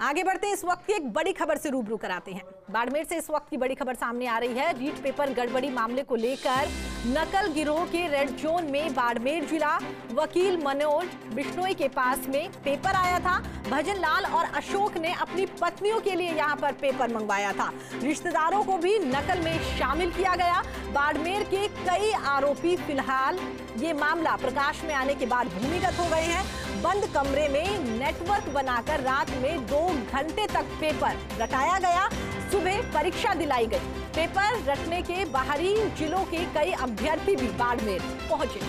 आगे बढ़ते इस वक्त की एक बड़ी खबर से रूबरू कराते हैं। बाड़मेर से इस वक्त की बड़ी खबर सामने आ रही है। रीट पेपर गड़बड़ी मामले को लेकर नकल गिरोह के रेड जोन में बाड़मेर जिला वकील मनोज बिश्नोई के पास में पेपर आया था। भजन लाल और अशोक ने अपनी पत्नियों के लिए यहाँ पर पेपर मंगवाया था। रिश्तेदारों को भी नकल में शामिल किया गया। बाड़मेर के कई आरोपी फ़िलहाल ये मामला प्रकाश में आने के बाद भूमिगत हो गए हैं। बंद कमरे में नेटवर्क बनाकर रात में दो घंटे तक पेपर रटाया गया। सुबह परीक्षा दिलाई गई। पेपर रटने के बाहरी जिलों के कई अभ्यर्थी भी बाड़मेर पहुँचे।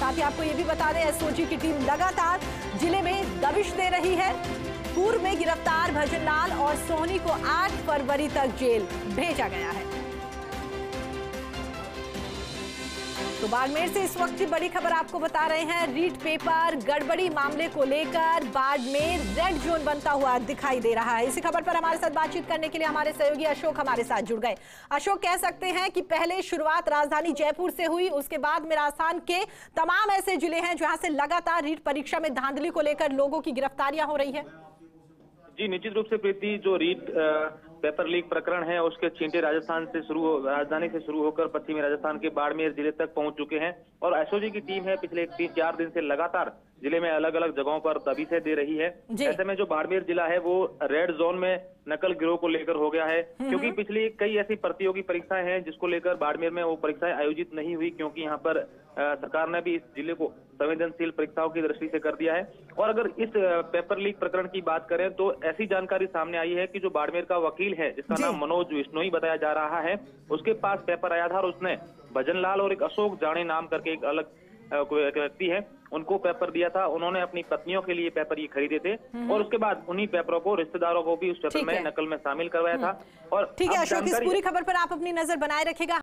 साथ ही आपको ये भी बता दें, एसओजी की टीम लगातार ज़िले में दबिश दे रही है। पूर्व में गिरफ़्तार भजन लाल और सोहनी को 8 फरवरी तक जेल भेजा गया है। तो बाड़मेर से इस वक्त की बड़ी खबर आपको बता रहे हैं। रीट पेपर, गड़बड़ी मामले को लेकर बाड़मेर रेड जोन बनता हुआ दिखाई दे रहा है। इसी खबर पर हमारे साथ बातचीत करने के लिए हमारे सहयोगी अशोक हमारे साथ जुड़ गए। अशोक, कह सकते हैं कि पहले शुरुआत राजधानी जयपुर से हुई, उसके बाद में राजस्थान के तमाम ऐसे ज़िले हैं जहाँ से लगातार रीट परीक्षा में धांधली को लेकर लोगों की गिरफ्तारियाँ हो रही है। जी, निश्चित रूप से प्रीति, जो रीट पेपर लीक प्रकरण है उसके चींटे राजस्थान से शुरू राजधानी से शुरू होकर पश्चिमी राजस्थान के बाड़मेर ज़िले तक पहुँच चुके हैं। और एसओजी की टीम है पिछले तीन चार दिन से लगातार ज़िले में अलग अलग जगहों पर दबिशें दे रही है। ऐसे में जो बाड़मेर जिला है वो रेड जोन में नकल गिरोह को लेकर हो गया है। हम्म, क्योंकि हम्म। पिछली कई ऐसी प्रतियोगी परीक्षाएँ हैं जिसको लेकर बाड़मेर में वो परीक्षाएँ आयोजित नहीं हुई क्योंकि यहाँ पर सरकार ने भी इस ज़िले को संवेदनशील परीक्षाओं की दृष्टि से कर दिया है। और अगर इस पेपर लीक प्रकरण की बात करें तो ऐसी जानकारी सामने आई है कि जो बाड़मेर का वकील है जिसका नाम मनोज विष्णोई बताया जा रहा है उसके पास पेपर आया था और उसने भजन लाल और एक अशोक जाने नाम करके एक अलग एक व्यक्ति है उनको पेपर दिया था उन्होंने अपनी पत्नियों के लिए पेपर ये खरीदे थे और उसके बाद उन्हीं पेपरों को रिश्तेदारों को भी उस पेपर में नकल में शामिल करवाया था और ठीक है अशोक इस पूरी खबर पर आप अपनी नज़र बनाए रखेगा